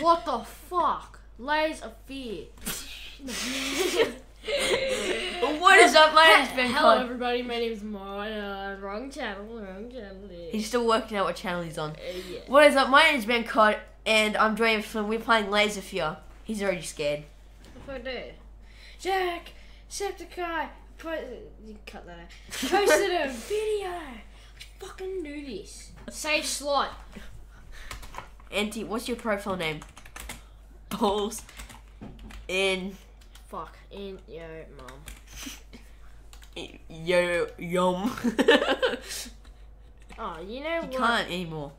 What the fuck? Layers of fear. what is up? My name's Ben Hello, Cod. everybody. My name is. Uh, wrong channel. Wrong channel. He's still working out what channel he's on. Uh, yeah. What is up? My name's Ben Cod, and I'm joining from. We're playing Laser Fear. He's already scared. What there? Jack, Septiceye, put you cut that out. Posted a video. Let's fucking do this. Save slot. Auntie, what's your profile name? Balls. In. Fuck. In yo mom. Yo, yum. Oh, you know you what? can't anymore.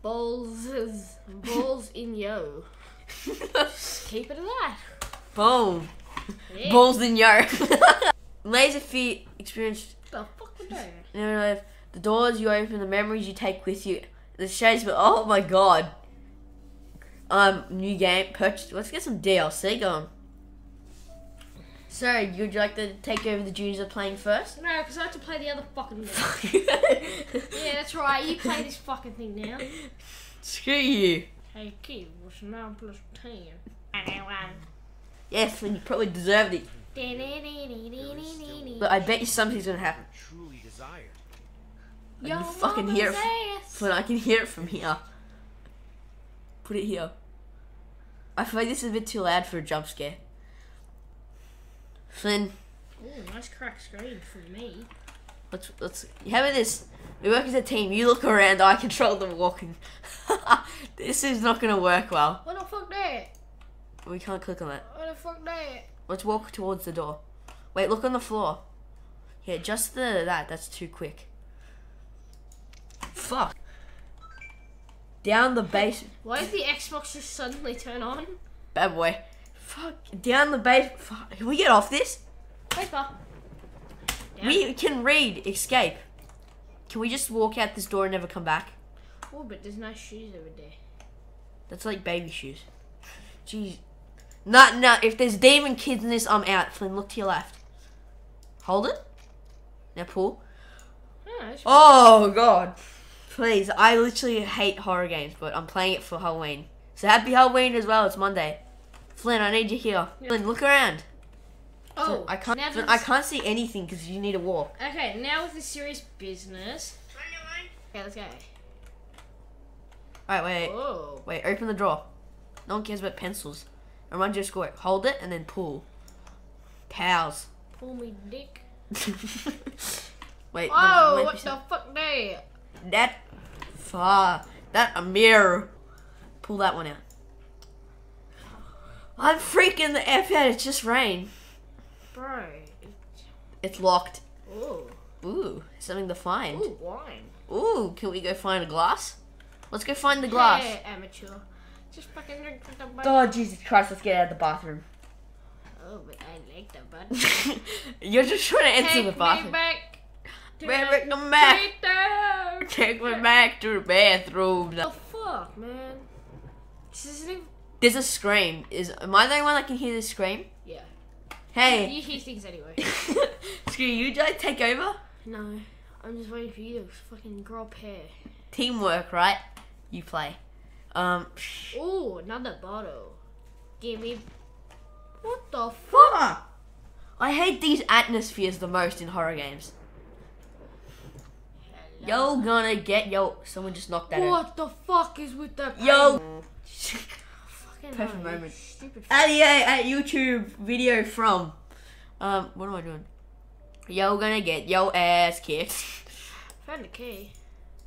Balls is balls in yo. Keep it at that. Boom. Yeah. Balls in yo. Laser feet experience. The fuck would that? The doors you open, the memories you take with you, the shades. But oh my god. Um, new game purchase. Let's get some DLC going. So, would you like to take over the duties of playing first? No, because I have to play the other fucking game. yeah, that's right. You play this fucking thing now. Screw you. Hey, kid, what's 9 plus 10? Yes, and you probably deserved it. But I bet you something's gonna happen. truly desire. I can fucking hear it. But I can hear it from here. Put it here. I feel like this is a bit too loud for a jump scare. Flynn, Ooh, nice crack screen for me. let's let's. How about this? We work as a team. You look around. I control the walking. this is not gonna work well. What the fuck that? We can't click on that. What the fuck that? Let's walk towards the door. Wait, look on the floor. Yeah, just the that. That's too quick. Fuck. Down the base. Why did the Xbox just suddenly turn on? Bad boy. Fuck. Down the base. Fuck. Can we get off this? Paper. Down. We can read. Escape. Can we just walk out this door and never come back? Oh, but there's no shoes over there. That's like baby shoes. Jeez. Nah, nah. If there's demon kids in this, I'm out. Flynn, look to your left. Hold it. Now pull. Oh, Oh god. Please, I literally hate horror games, but I'm playing it for Halloween. So happy Halloween as well. It's Monday. Flynn, I need you here. Yeah. Flynn, look around. Oh, I can't. Flynn, I can't see anything because you need to walk. Okay, now with the serious business. Okay, let's go. All right, wait, Oh. wait. Open the drawer. No one cares about pencils. Remind you of score. Hold it and then pull. Pals. Pull me dick. wait. Oh, what the fuck there? That far. That a mirror. Pull that one out. I'm freaking the F out. It's just rain. Bro. It's locked. Ooh. Ooh, something to find. Ooh, wine. Ooh, can we go find a glass? Let's go find the glass. Hey, amateur. Just fucking drink the butt. Oh, Jesus Christ, let's get out of the bathroom. Oh, but I like the butt. You're just trying to enter Take the me bathroom. Back. to Back, back. Take me back to the bathroom. The fuck, man? This isn't even. There's a scream. Is am I the only one that can hear this scream? Yeah. Hey, You hear things anyway. screw you, Jay. Take over. no, I'm just waiting for you to fucking grow up hair. Teamwork, right? You play. Um. Oh, another bottle. Give me. What the? Fuck. I hate these atmospheres the most in horror games. Yo, gonna get yo. Someone just knocked that out. What the fuck is with that? Yo. Perfect moment. Stupid. At at YouTube video from. Um, what am I doing? Yo, gonna get yo ass kicked. Found the key.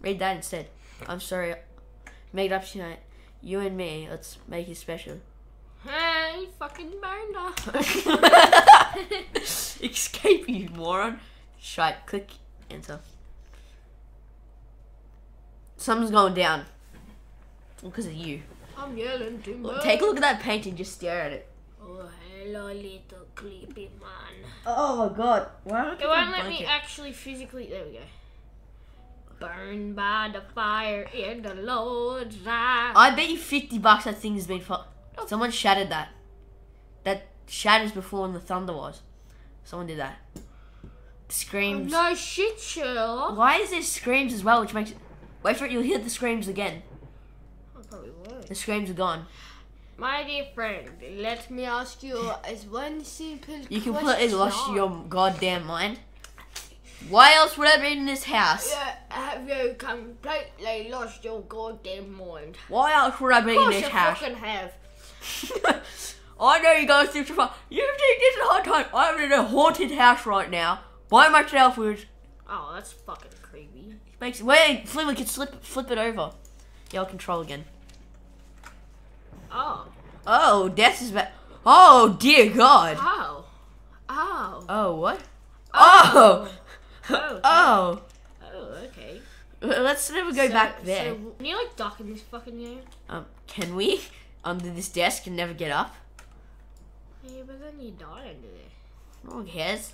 Read that instead. I'm sorry. Made up tonight. You and me. Let's make it special. Hey, fucking burned. Escape, you moron. Shite. Click enter. Something's going down. Because of you. I'm yelling too much. Take a look at that painting. Just stare at it. Oh, hello, little creepy man. Oh my god. Why don't It won't let me actually physically. There we go. Burned by the fire in the Lord's eye. I bet you 50 bucks that thing has been fu- oh. Someone shattered that. That shatters before when the thunder was. Someone did that. Screams. Oh, no shit, Sherlock. Why is there screams as well, which makes it. Wait for it, you'll hear the screams again. I probably Alright. The screams are gone. My dear friend, let me ask you as one simple question. You completely question. lost your goddamn mind. Why else would I be in this house? Yeah, have you completely lost your goddamn mind? Why else would I be in this you house? fucking have. I know you guys think so far. You think this hard time. I'm in a haunted house right now by myself, which Oh, that's fucking. Makes wait. Flynn, we can slip flip it over. Yeah, I'll control again. Oh. Oh, death is back. Oh dear God. Oh. Oh. Oh what? Oh. Oh. Oh. Oh, okay. Let's never go So- back there. So, can you like duck in this fucking game? Um, can we under this desk and never get up? Yeah, but then you die under there. No one cares.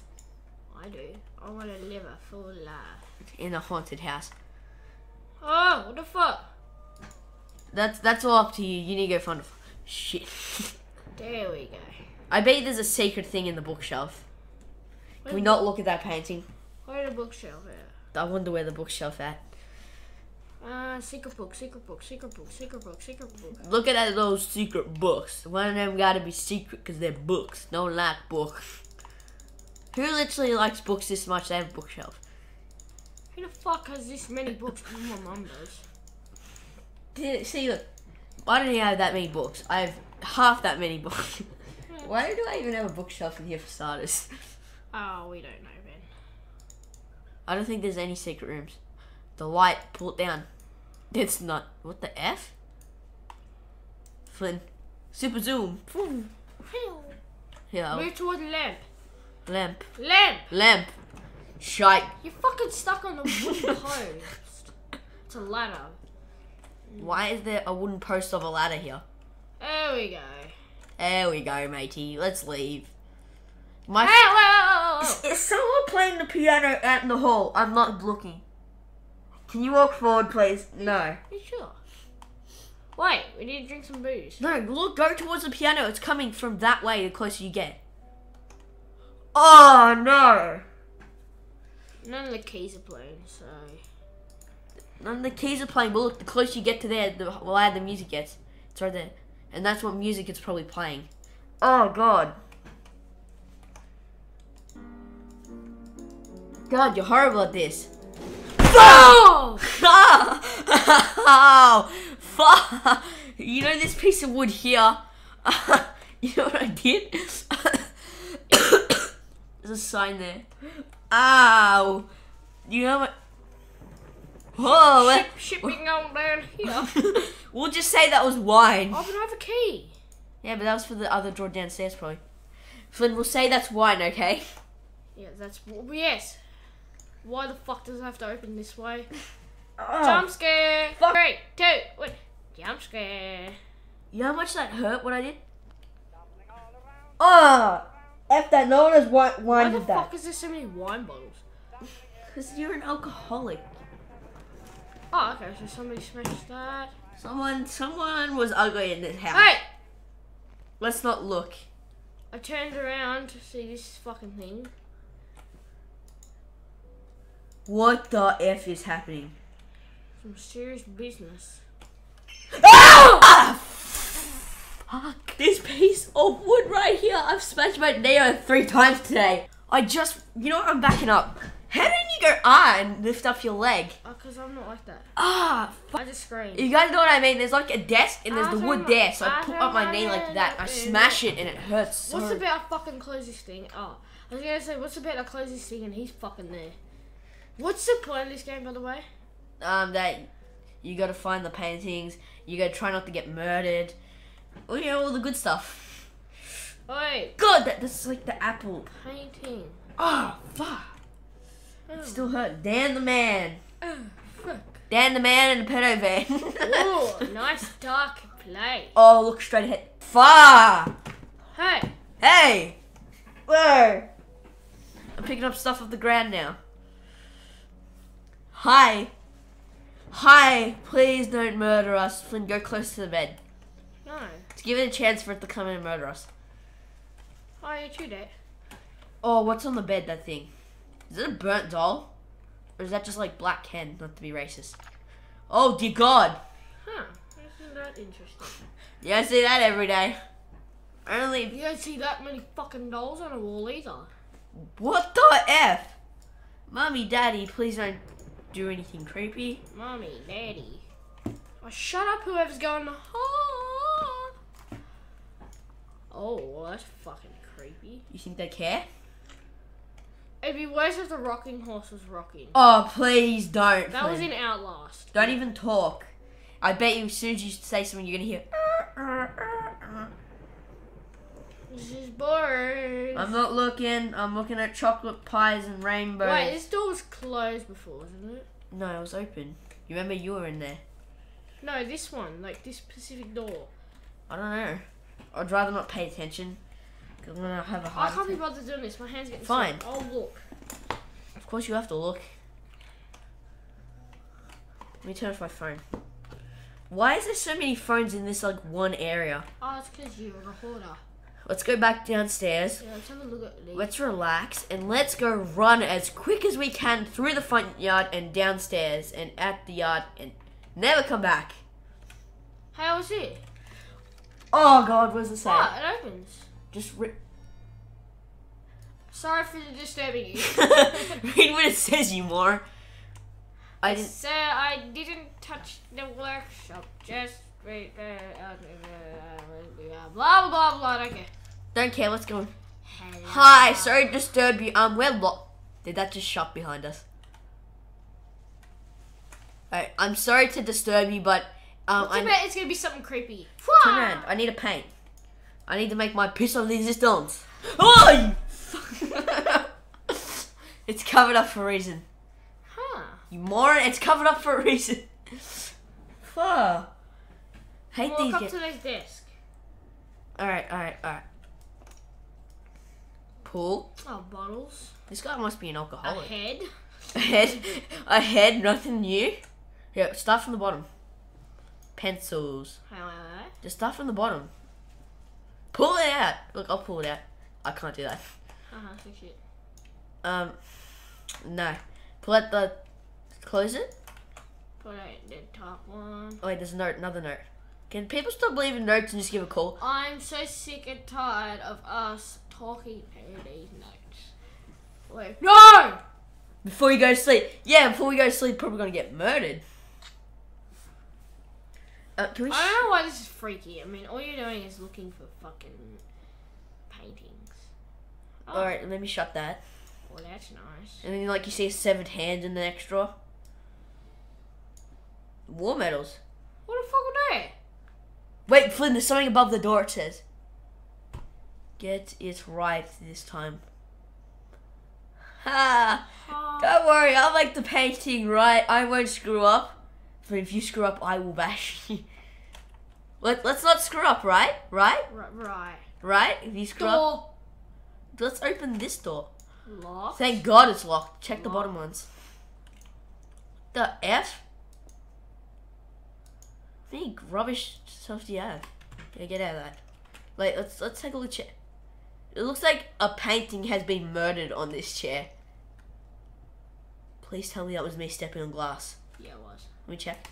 I do. I want to live a full life. In a haunted house. Oh, what the fuck? That's that's all up to you. You need to go find a shit. There we go. I bet there's a secret thing in the bookshelf. Can we not look at that painting? Where the bookshelf at? I wonder where the bookshelf at. Uh, secret book, secret book, secret book, secret book, secret book. Look at those secret books. One of them gotta be secret because they're books. No like book. Who literally likes books this much? They have a bookshelf. Who the fuck has this many books? My mum does. See, look. I don't even have that many books. I have half that many books. Why do I even have a bookshelf in here for starters? Oh, we don't know, Ben. I don't think there's any secret rooms. The light, pull it down. It's not. What the F? Flynn. Super zoom. Yeah. Move toward the lamp. Lamp. Lamp! Lamp. Shite. You're fucking stuck on a wooden post. It's a ladder. Why is there a wooden post of a ladder here? There we go. There we go, matey. Let's leave. My Hey, whoa, whoa, whoa, whoa. Is someone playing the piano out in the hall? I'm not looking. Can you walk forward, please? No. You sure? Wait, we need to drink some booze. No, look, go towards the piano. It's coming from that way the closer you get. Oh, no. None of the keys are playing, so. None of the keys are playing, but look, the closer you get to there, the louder the music gets. It's right there. And that's what music is probably playing. Oh, God. God, you're horrible at this. Oh! oh, fuck. You know this piece of wood here? you know what I did? There's a sign there. Ow. You know what? Whoa. Ship, shipping on down here. we'll just say that was wine. Oh, but I have a key. Yeah, but that was for the other drawer downstairs, probably. Flynn, we'll say that's wine, okay? Yeah, that's. Yes. Why the fuck does it have to open this way? Oh. Jump scare! Fuck. Three, two, one. Jump scare. You know how much that hurt, what I did? Oh! F that, no one has wine, Why wine the with that. fuck is there so many wine bottles? Because you're an alcoholic. Oh, okay, so somebody smashed that. Someone, someone was ugly in this house. Hey! Let's not look. I turned around to see this fucking thing. What the f is happening? Some serious business. Ah! Fuck! This piece of wood right here. I've smashed my nail three times today. I just, you know what? I'm backing up. How didn't you go ah and lift up your leg? Oh, because I'm not like that. Ah, fuck. I just screamed. You guys know what I mean? There's like a desk and there's I the wood know- there, so I I put up my knee like that. I smash it and it hurts so. What's about I fucking close this thing? Oh, I was gonna say, what's about I close this thing and he's fucking there? What's the point of this game, by the way? um that you gotta find the paintings. You gotta try not to get murdered. Well, yeah, all the good stuff. Oi, God, that this is like the apple. painting. Oh ah, fuck! Oh, still hurt. Dan the man. oh, fuck. Dan the man in the pedo van. Ooh, nice dark play. oh, look straight ahead. Far. Hey, Hey. Whoa. I'm picking up stuff off the ground now. Hi. Hi. Please don't murder us. Flynn, go close to the bed. no. Give it a chance for it to come in and murder us. Oh, you chewed it. Oh, what's on the bed? That thing. Is it a burnt doll? Or is that just like Black Ken? Not to be racist. Oh dear God. Huh. isn't that interesting. You don't see that every day. Only You don't see that many fucking dolls on a wall either. what the f? Mommy, daddy, please don't do anything creepy. Mommy, daddy. Oh, shut up, whoever's going. "Ah." Oh, that's fucking creepy. You think they care? It'd be worse if the rocking horse was rocking. Oh, please don't. That was in Outlast. Don't even talk. I bet you as soon as you say something, you're gonna hear. This is boring. I'm not looking. I'm looking at chocolate pies and rainbows. Wait, this door was closed before, wasn't it? No, it was open. You remember you were in there? No, this one, like this specific door. I don't know. I'd rather not pay attention. Cause I'm gonna have a I I can't be bothered doing this. My hands getting Fine. sore. Oh look. Of course you have to look. Let me turn off my phone. Why is there so many phones in this like one area? Oh, it's because you're a hoarder. Let's go back downstairs. Yeah, let's have a look at these. Let's relax and let's go run as quick as we can through the front yard and downstairs and at the yard and never come back. How was it? Oh god, what does it say? Ah, it opens. Just re- Sorry for disturbing you. read what it says, you more. I didn't. Sir, I didn't touch the workshop. Just wait. Uh, blah blah blah blah. Okay. Don't care. Let's go. Hello. Hi, sorry to disturb you. Um, we're locked. Did that just shut behind us? Alright, I'm sorry to disturb you, but um, I bet it's gonna be something creepy. turn around. I need a paint. I need to make my piss of resistance. Oh, it's covered up for a reason. Huh. You moron! It's covered up for a reason. Fuck. Hate Walk these. up to this desk. All right, all right, all right. Pool. Oh, bottles. This guy must be an alcoholic. A head. A head, a head, nothing new. Yeah, start from the bottom. Pencils. Hello. Just start from the bottom. Pull it out. Look, I'll pull it out. I can't do that. Uh huh. Fix it. Um, no. Pull out the. Close it. Put out the top one. Oh wait, there's a note. Another note. Can people stop leaving notes and just give a call? I'm so sick and tired of us talking over these notes. Wait. No! Before you go to sleep. Yeah, before we go to sleep, probably gonna get murdered. Uh, can we? I don't know why this is freaky. I mean, all you're doing is looking for fucking paintings. Oh, All right, let me shut that. Well, that's nice. And then, like, you see a severed hand in the next drawer. War medals. What the fuck are they? Wait, Flynn, there's something above the door. It says, "Get it right this time." Ha! Don't worry, I'll make the painting right. I won't screw up. But if you screw up, I will bash you. Let, let's not screw up, right? Right? right. right. Right? If you screw up, Door let's open this door. locked. Thank God it's locked. Check the bottom ones. The F? Many rubbish stuff do you have? Yeah, get out of that. Like, let's let's take a look. Chair. It looks like a painting has been murdered on this chair. Please tell me that was me stepping on glass. Yeah, it was. Let me check.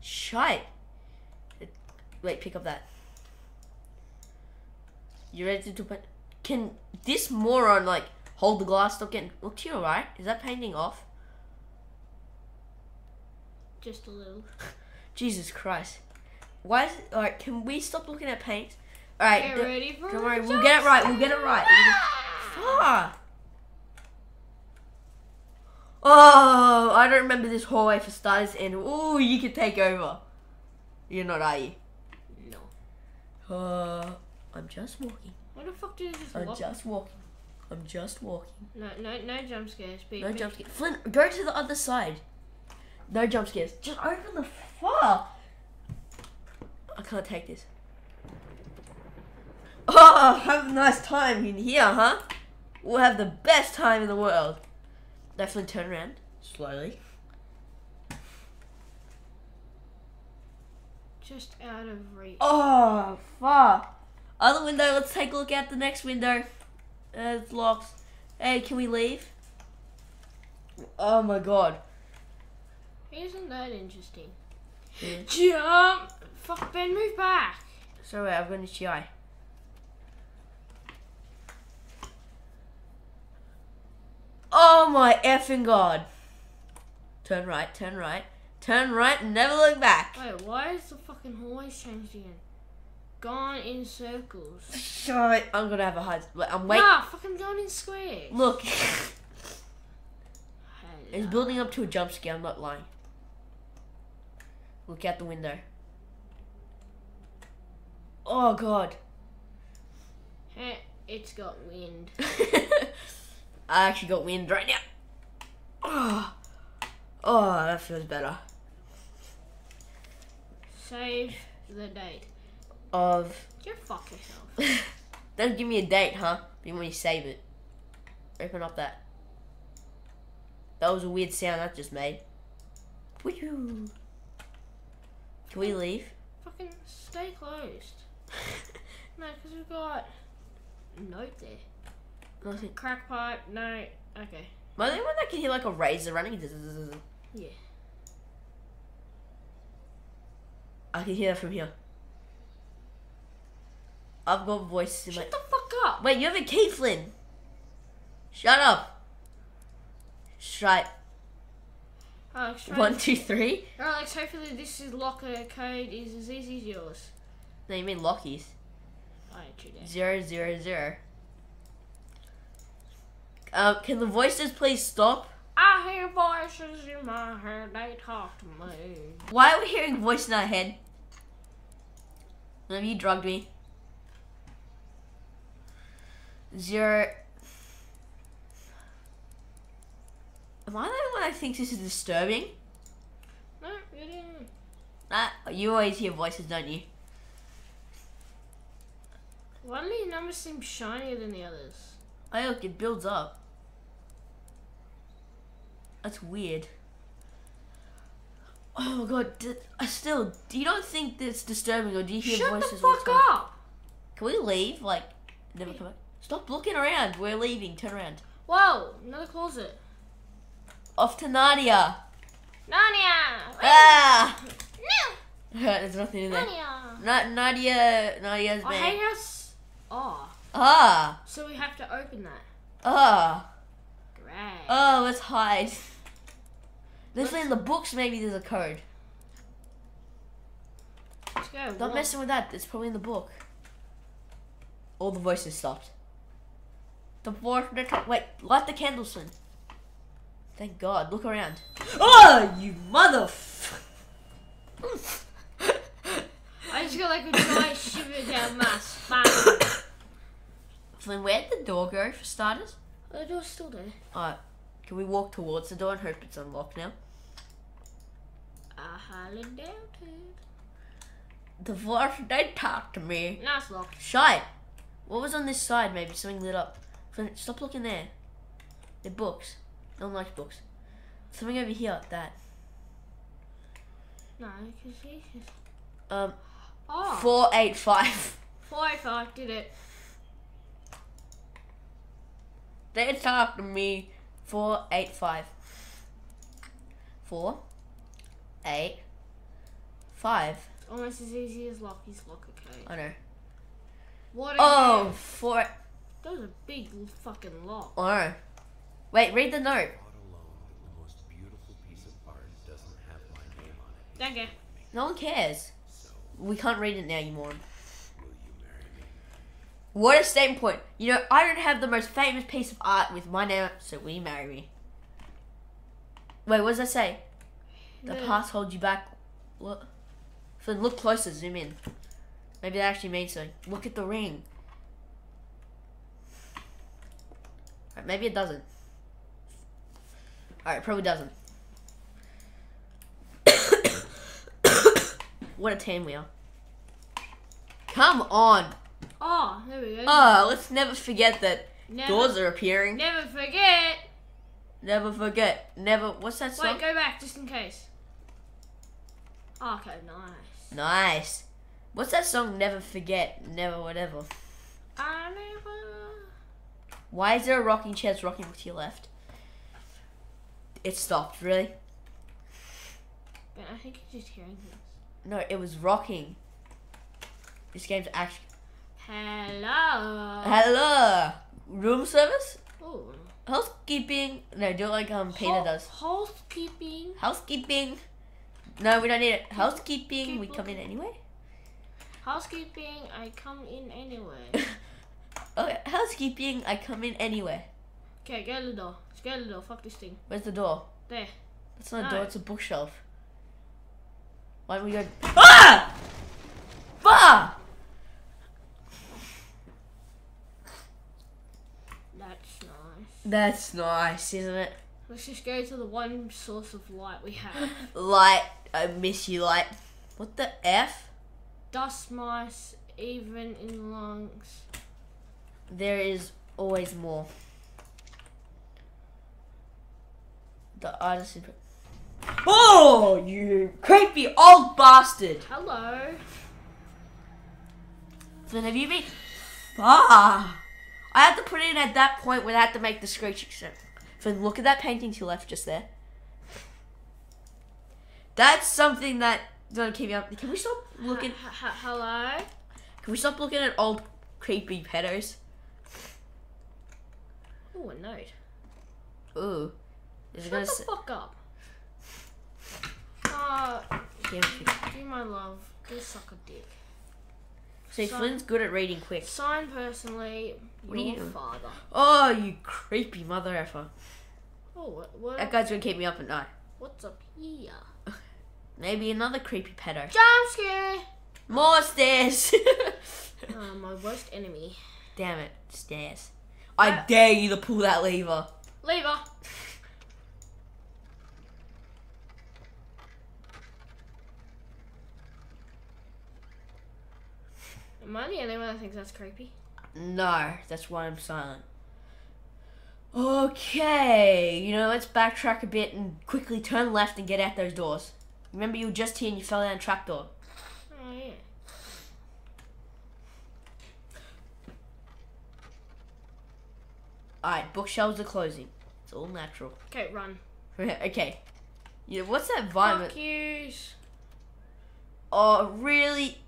Shite. It- Wait, pick up that. You ready to put? Can this moron like hold the glass? Stop getting. Look to your right. Is that painting off? Just a little. Jesus Christ. Why is it? Alright, can we stop looking at paint? Alright, Get ready for don't worry, we'll get it right, we'll get it right. Ah! Oh, I don't remember this hallway for starters, and oh, you can take over. You're not, are you? No. Uh, I'm just walking. What the fuck did just I'm lock? just walking. I'm just walking. No, no, no jump scares. Be, No be- jump scares. Flint, go to the other side. No jump scares. Just open the fuck. I can't take this. Oh, have a nice time in here, huh? We'll have the best time in the world. Definitely turn around slowly. Just out of reach. Oh, fuck. Other window, let's take a look at the next window. Uh, it's locked. Hey, can we leave? Oh my god. Isn't that interesting? Yeah. Jump! Fuck, Ben, move back. Sorry, I'm going to Oh my effing god. Turn right, turn right, turn right, and never look back. Wait, why is the fucking hallways changed again? Gone in circles. Sorry, I'm gonna have a hard. I'm waiting. Nah, fucking going in squares. Look, it's building up to a jump scare. I'm not lying. Look out the window. Oh god. It's got wind. I actually got wind right now. Oh, oh, that feels better. Save the date. Of Go fuck yourself. don't give me a date, huh? Then when you save it, open up that. That was a weird sound I just made. Can we leave? fucking stay closed. No, because we've got note there. Crack pipe, no. Okay. Am I the only one that can hear like a razor running? Yeah. I can hear that from here. I've got voices in my. Shut the fuck up. Wait, you have a key, Flynn. Shut up. Alex, try oh, One, two, three. Alex, hopefully this is locker code is as easy as yours. No, you mean Lockies. I true that. Zero, zero, zero. Um, can the voices please stop? I hear voices in my head, they talk to me. Why are we hearing voices in our head? Have you drugged me? Zero. Am I the only one that thinks this is disturbing? No, you didn't. Ah, you always hear voices, don't you? Why do these numbers seem shinier than the others? Oh, look, it builds up. That's weird. Oh god, uh, still, do you don't think that's disturbing, or do you hear Shut the voices all fuck up! Can we leave? Like, never come back? Stop looking around. We're leaving. Turn around. Whoa, another closet. Off to Nadia. Narnia! Ah! No! There's nothing in there. Narnia! Na- Nadia. Nadia's I hate how. s- Oh, Ah. so we have to open that. Ah. Great. Oh, let's hide. There's in the books. Maybe there's a code. Let's go. Stop One- messing with that. It's probably in the book. All the voices stopped. The the- Wait, light the candles soon. Thank God. Look around. Oh, you mother. I just got like a giant shiver down my spine. Flynn, where'd the door go for starters? Oh, the door's still there. Alright. Can we walk towards the door and hope it's unlocked now? I highly doubt it. The voice they talk to me. No, it's locked. Shite. What was on this side? Maybe something lit up. Stop looking there. They're books. No one likes books. Something over here. That. No, because he's just. Um. Oh, Four eight five. 485 did it. They talk to me. Four eight five. Four. Eight. Five. Almost as easy as Lockie's locker code. I know. What? Oh, Oh, four. that was a big fucking lock. Oh. Wait, read the note. Thought alone that the most beautiful piece of art doesn't have my name on it. Thank you. No one cares. We can't read it now, you moron. will you marry me? What a statement point. You know, I don't have the most famous piece of art with my name, so will you marry me? Wait, what does that say? The past holds you back. Look. Flynn, look closer, zoom in. Maybe that actually means something. Look at the ring. Alright, maybe it doesn't. Alright, probably doesn't. what a team we are. Come on. Oh, there we go. Oh, let's never forget that never, doors are appearing. never forget. Never forget. Never. What's that song? Wait, go back just in case. Okay, nice. Nice. What's that song? Never forget. Never whatever. I never. Why is there a rocking chair that's rocking to your left? It stopped. Really? But I think you're just hearing things. No, it was rocking. This game's actually. Hello. Hello! Room service? Oh. Housekeeping. No, do it like um Peter Ho- does. Housekeeping. Housekeeping. No, we don't need it. Housekeeping. keep We come in anyway. Housekeeping. I come in anyway. Okay, housekeeping. I come in anyway. okay, get the door. Let's go the door. Fuck this thing. Where's the door? There. That's not a door. It's a bookshelf. Why don't we go? Ah! Bah! That's nice. That's nice, isn't it? Let's just go to the one source of light we have. Light. I miss you, light. What the f? Dust mice, even in lungs. There is always more. The artist. is- Oh, you creepy old bastard! Hello. Flynn, have you been? Ah! I had to put it in at that point where I had to make the screeching sound. Flynn, look at that painting to your left just there. That's something that gonna keep me up. Can we stop looking? H- hello. Can we stop looking at old creepy pedos? Oh, a note. Ooh. Is Shut the say? fuck up. Uh, Yeah, do my love. Go suck a dick. See, So- Flynn's good at reading quick. Sign personally, What are you your father. Oh, you creepy mother effer. Oh, what, what That guy's gonna keep me up at night. what's up here? Maybe another creepy pedo. Jump scare! More stairs. Uh, my worst enemy. Damn it, stairs. I Uh, dare you to pull that lever. Lever. Am I the only one that thinks that's creepy? No, that's why I'm silent. Okay, you know, let's backtrack a bit and quickly turn left and get out those doors. Remember, you were just here and you fell down a trapdoor. Oh yeah. Alright, bookshelves are closing. It's all natural. Okay, run. okay. Yeah, what's that vine? Fuck yous. Oh, really?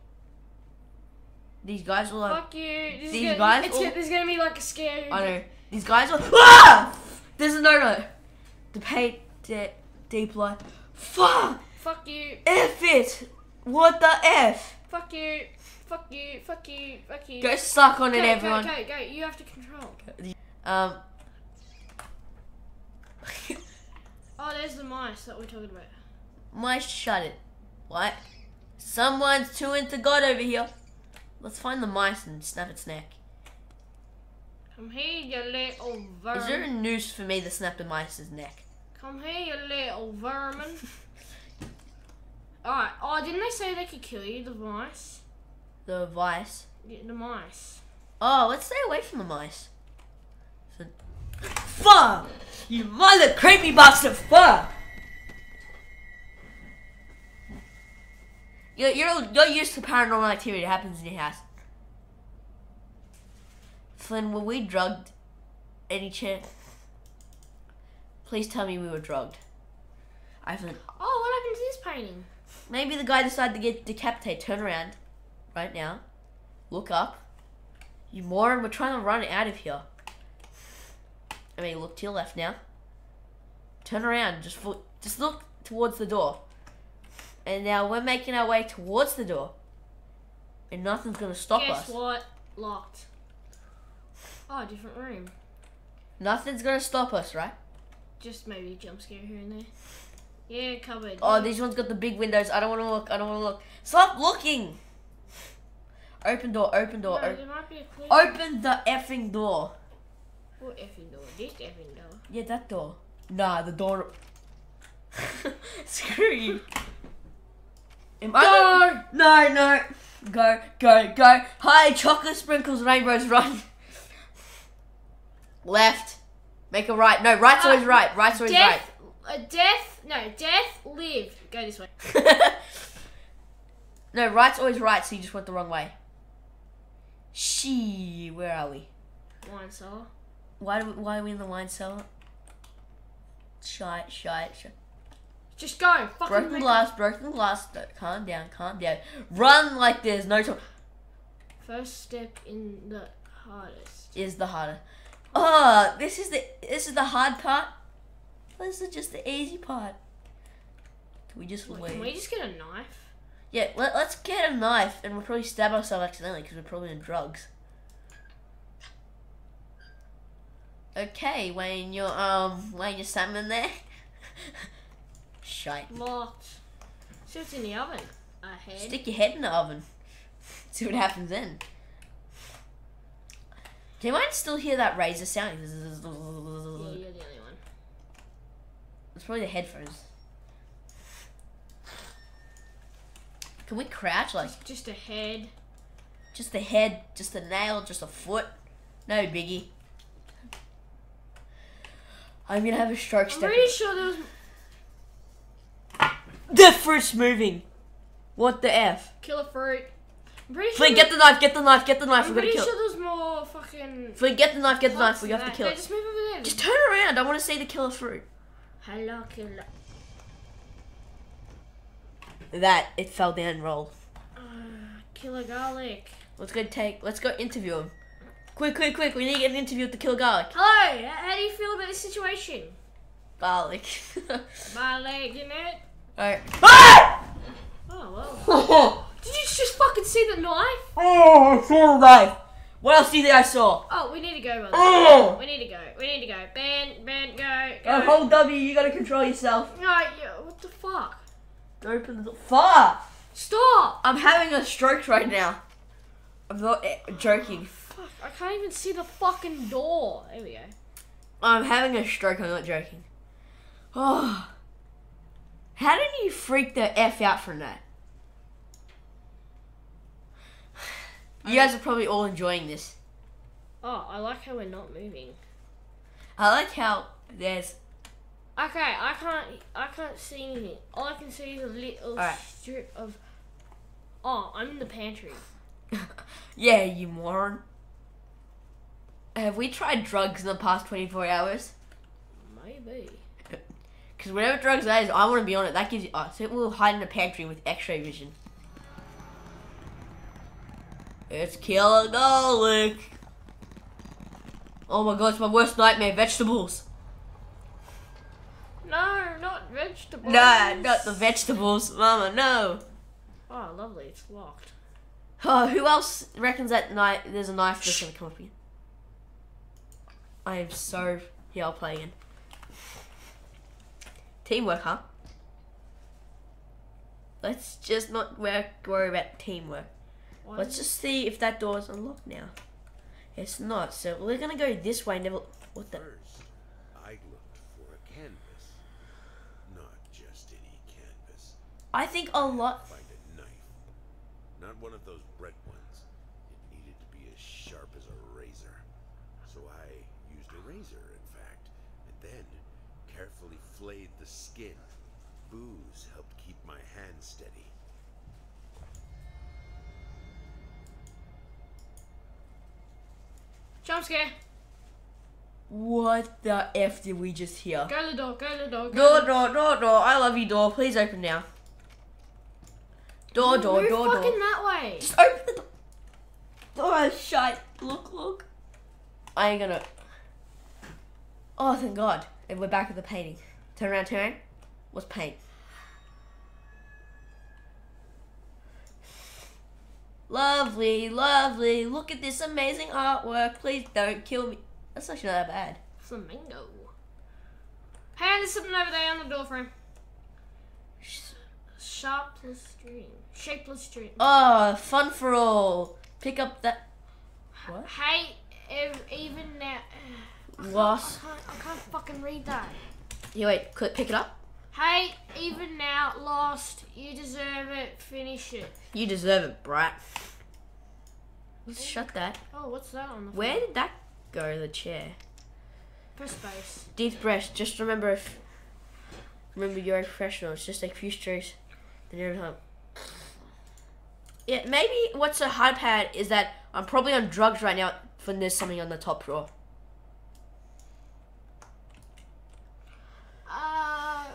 These guys will like. Fuck you. This These is gonna, guys it's there's gonna be like a scary. I know. These guys will. Ah! There's a no no. The paint de- deep light. Fuck! Fuck you. F it! What the F? Fuck you. Fuck you. Fuck you. Fuck you. Go suck on it, everyone. Go, go, go. You have to control. Um. Oh, there's the mice that we're talking about. My shut it. What? Someone's too into God over here. Let's find the mice and snap its neck. Come here, you little vermin. Is there a noose for me to snap the mice's neck? Come here, you little vermin. Alright. Oh, didn't they say they could kill you, the mice? The vice. Yeah, the mice. Oh, let's stay away from the mice. So- Fuck! You mother creepy bastard! Fuck! You're, you're, you're used to paranormal activity that happens in your house. Flynn, were we drugged? Any chance? Please tell me we were drugged. I Flynn, Oh, what happened to this painting? maybe the guy decided to get decapitated. Turn around. Right now. Look up. You moron, we're trying to run out of here. I mean, look to your left now. Turn around. Just fo- just look towards the door. And now we're making our way towards the door. And nothing's gonna stop Guess us. what? Locked. Oh, different room. Nothing's gonna stop us, right? Just maybe a jump scare here and there. Yeah, cupboard. Oh, these ones got the big windows. I don't wanna look. I don't wanna look. Stop looking! Open door, open door. No, o- there might be a clue. open the effing door. What effing door? This effing door. Yeah, that door. Nah, the door. Screw you. Am I No, no. Go, go, go. Hi, chocolate sprinkles, rainbows, run. Left. Make a right. No, right's Uh, always right. Right's always right. Death. Uh, death. No, death. Live. Go this way. no, right's always right, so you just went the wrong way. She, where are we? Wine cellar. Why do we, why are we in the wine cellar? Shite, shite, shite. Just go. Fucking Broken glass, broken glass. No, calm down, calm down. Run like there's no time. First step in the hardest. Is the hardest. Oh, this is the this is the hard part. This is just the easy part. Can we just Wait, can we just get a knife? Yeah, let, let's get a knife and we'll probably stab ourselves accidentally because we're probably on drugs. Okay, Wayne, you're um Wayne, you're standing there. Shite. Locked. What's in the oven. A. Stick your head in the oven. See what happens then. Can anyone still hear that razor sound? Yeah, you're the only one. It's probably the headphones. Can we crouch like Just a head. just the head, just the nail, just a foot? No biggie. I'm gonna have a stroke I'm pretty sure there was. The fruit's moving. What the f? Killer fruit. I'm pretty sure. Get the knife, get the knife, get the knife. I'm We're gonna pretty kill. sure there's more fucking. Flea, get the knife, get the knife. We have to kill it. Just move over there. Just turn around. I want to see the killer fruit. Hello, killer. That it fell down rolled. Uh, killer garlic. Let's go take. Let's go interview him. Quick, quick, quick! We need to get an interview with the killer garlic. Hello. How do you feel about this situation? Garlic. My leg in it. Alright. Ah! Oh well. oh, Did you just fucking see the knife? Oh, I saw the knife. What else do you think I saw? Oh, we need to go, brother. Oh! We need to go. We need to go. Ben, Ben, go. Oh, Go. hold W. You gotta control yourself. No, yeah, what the fuck? Open the door. Fuck! Stop! I'm having a stroke right now. I'm not eh, joking. Fuck, I can't even see the fucking door. There we go. I'm having a stroke. I'm not joking. Oh. How did you freak the F out from that? You guys are probably all enjoying this. Oh, I like how we're not moving. I like how there's. Okay, I can't. I can't see anything. All I can see is a little Alright. strip of. Oh, I'm in the pantry. yeah, you moron. Have we tried drugs in the past 24 hours? Maybe. Because whatever drugs that is, I want to be on it. That gives you. Oh, so we'll hide in the pantry with x ray vision. It's killer garlic. Oh my god, it's my worst nightmare. Vegetables. No, not vegetables. Nah, not the vegetables. Mama, no. Oh, lovely. It's locked. Oh, who else reckons that knife? There's a knife that's gonna come up here. I am so. Yeah, I'll play again. Teamwork, huh? Let's just not work, worry about teamwork. Why Let's just see if that door is unlocked now. It's not, so we're gonna go this way. Never. What the? First, I looked for a canvas. Not just any canvas. I think a lot. Find a knife. Not one of those bread ones. It needed to be as sharp as a razor. So I used a razor, in fact, and then carefully flayed the skin. Booze helped keep my hand steady. Jump scare. What the f did we just hear? Go the door. Go the door. Go Door, the- door, door, door. I love you, door. Please open now. Door, door, Move door, fucking door. that way. Just open the door. Door is shut. Look, look. I ain't gonna. Oh, thank God. And we're back at the painting. Turn around, turn around. What's paint? Lovely, lovely. Look at this amazing artwork. Please don't kill me. That's actually not that bad. Flamingo. Hey, there's something over there on the door frame. Sh- Sharpless string. Shapeless string. Oh, ah, fun for all. Pick up that. What? Hey, ev- even now. I can't, I can't, I can't fucking read that. Here, wait. Click, pick it up. Hey, even now, lost. You deserve it. Finish it. You deserve it, brat. Let's shut that. Oh, what's that on the floor? Where did that go? The chair. Press space. Deep breath. Just remember if. Remember you're a professional. It's just like a few strokes. Then you're home. Yeah, maybe what's a hard pad is that I'm probably on drugs right now. When there's something on the top drawer. Uh,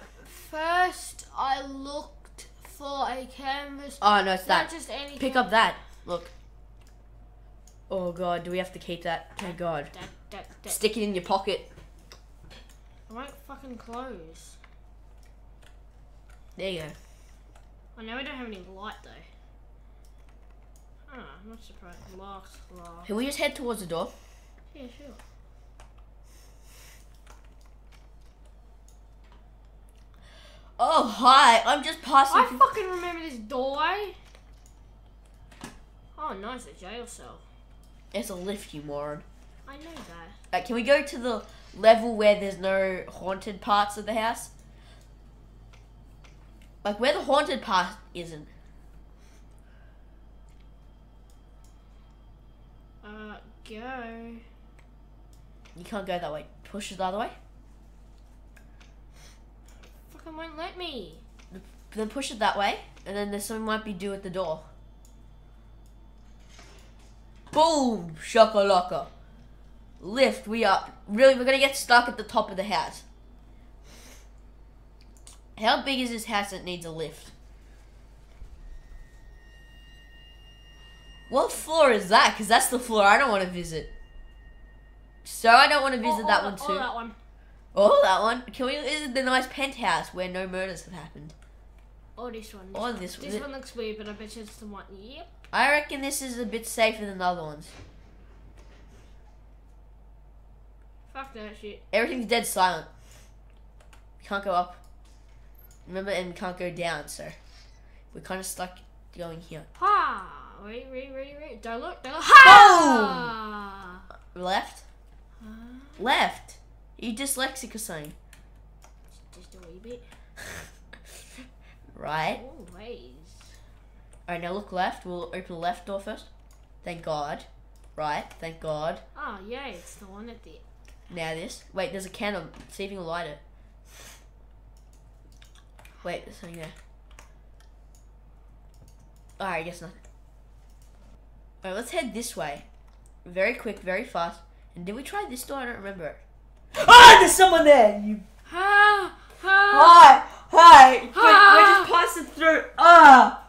first First, I looked for a canvas. Oh no, it's Not that. just anything. Pick up that. Look. Oh god, do we have to keep that? Oh god. That, that, that. Stick it in your pocket. I won't fucking close. There you go. I know we don't have any light though. Ah, I'm not surprised. Locked, locked. Can we just head towards the door? Yeah, sure. Oh hi, I'm just passing. I fucking remember this doorway. Oh, nice, a jail cell. It's a lift, you moron. I know that. Uh, can we go to the level where there's no haunted parts of the house? Like where the haunted part isn't. Uh, go. You can't go that way. Push it the other way. Fucking won't let me. Then push it that way, and then there's something might be due at the door. Boom! Shakalaka. Lift, we are really we're gonna get stuck at the top of the house. How big is this house that needs a lift? What floor is that? Because that's the floor I don't want to visit. So I don't want to visit Oh, that oh, one oh, too. that one. Oh, that one. Can we? This is the nice penthouse where no murders have happened. Oh, this one. Oh, this This one. one looks weird, but I bet you it's the one. Yep. I reckon this is a bit safer than the other ones. Fuck that shit. Everything's dead silent. Can't go up. Remember, and can't go down, so we're kind of stuck going here. Ha! Wait, wait, wait, wait. Don't look. Don't look. Ha! Left, Huh? left. You dyslexic or something? Just a wee bit. Right. Always. All right, now look left. We'll open the left door first. Thank God. Right. Thank God. Oh, yeah, it's the one at the. Now this. Wait, there's a candle. See if you can light it. Wait, there's something there. Alright, I guess nothing. Alright, let's head this way. Very quick, very fast. And did we try this door? I don't remember. Ah, there's someone there! You! Ha! Hi! Hi! We're, Ah. we're just passing through. Ah!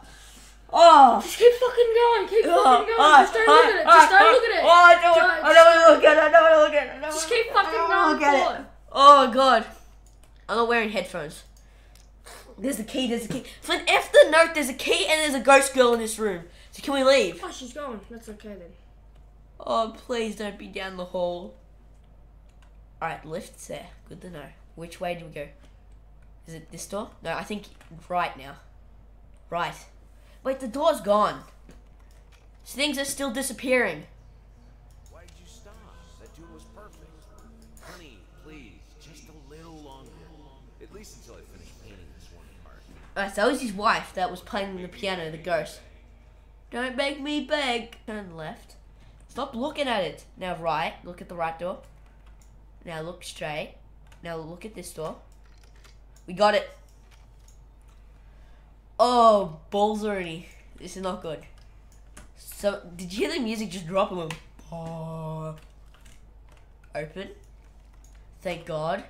Oh! Just keep fucking going. Keep Oh, fucking going. ah, Just don't ah, look at it. ah, Just don't ah, look at it. Oh, I don't, Don't- I don't want to look at it. I don't want to look at it. I don't Just keep fucking going look at it. Oh my god. I'm not wearing headphones. There's a key, there's a key. Flynn, F the note, there's a key and there's a ghost girl in this room. So can we leave? Oh, she's gone. That's okay then. Oh, please don't be down the hall. Alright, lift's there. Good to know. Which way do we go? Is it this door? No, I think right now. Right. Wait, the door's gone. Things are still disappearing. Why did you stop? That duel was perfect. Honey, please, just a little longer. At least until I finish painting this one part. Alright, so that was his wife that was playing the piano, the ghost. Don't make me beg. Turn left. Stop looking at it. Now right. Look at the right door. Now look straight. Now look at this door. We got it. Oh, balls already. This is not good. So, did you hear the music just drop and went, "Oh." Open. Thank God.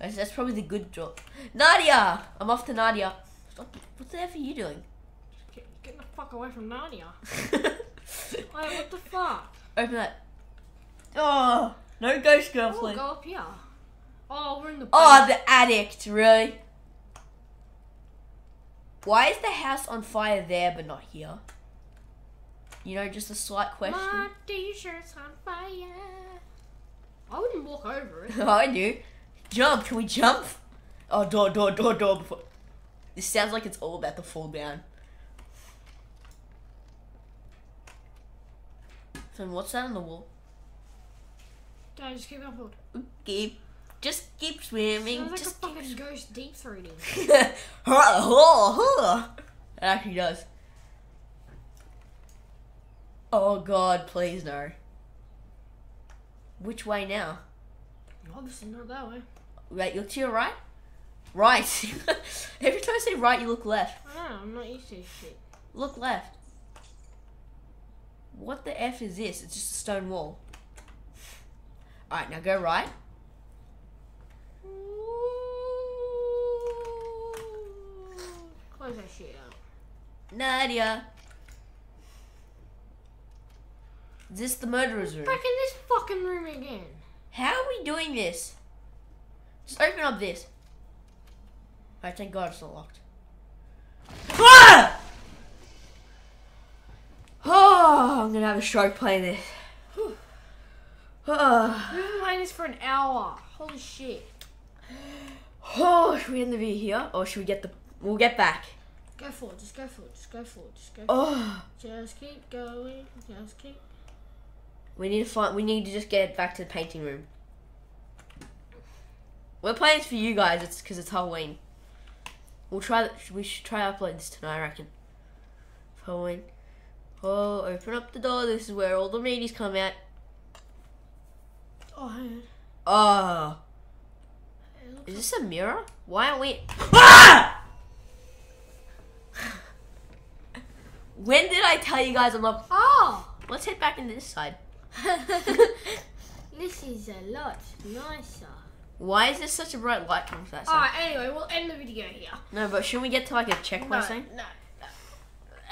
That's, that's probably the good drop. Nadia! I'm off to Nadia. Stop. What the F are you doing? Get, get the fuck away from Narnia. Wait, what the fuck? Open that. Oh, no ghost girl, Oh, please. go up here. Oh, we're in the. Oh, the addict, really? Why is the house on fire there but not here? You know, just a slight question. My t-shirt's on fire. I wouldn't walk over it. oh, I do. Jump. Can we jump? Oh, door, door, door, door. Before. This sounds like it's all about to fall down. So what's that on the wall? Dad, just keep going. Keep, just keep swimming. Sounds like just a fucking ghost deep throating. it actually does. Oh God, please no. Which way now? Oh, Obviously not that way. Wait, you look to your right. Right. Every time I say right, you look left. I know, I'm not used to this shit. Look left. What the f is this? It's just a stone wall. Alright, now go right. Close that shit out. Nadia. Is this the murderer's room? Back in this fucking room again. How are we doing this? Just open up this. Alright, thank God it's not locked. Ah! Oh, I'm gonna have a stroke playing this. Oh, We've been playing this for an hour. Holy shit. oh, should we end the video here, or should we get the? We'll get back. Go for it. Just go for it. Just go for it. Just go. Oh, Just keep going. Just keep. we need to find. We need to just get back to the painting room. We're playing this for you guys. It's because it's Halloween. We'll try. We should try upload this tonight. I reckon. Halloween. Oh, open up the door. This is where all the meaties come out. Oh, hang on. Oh, looks is this a mirror? Why aren't we? Ah! when did I tell you guys I'm not? Oh! Let's head back into this side. this is a lot nicer. Why is there such a bright light coming from that side? Alright, anyway, we'll end the video here. No, but shouldn't we get to like a checkpoint No, thing? no, no.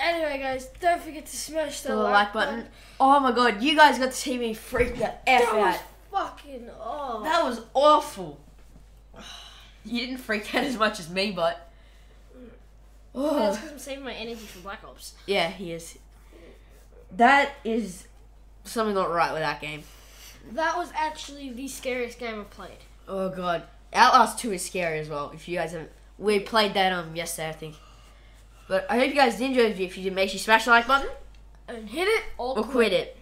Anyway, guys, don't forget to smash the, The like button. Oh my god, you guys got to see me freak the F out. Fucking oh. That was awful. You didn't freak out as much as me, but. That's Oh. because I'm saving my energy for Black Ops. Yeah, he is. That is something not right with that game. That was actually the scariest game I've played. Oh god. Outlast 2 is scary as well. If you guys haven't. We played that um yesterday, I think. But I hope you guys did enjoy the video. If you did, make sure you smash the like button And hit it or or quit it.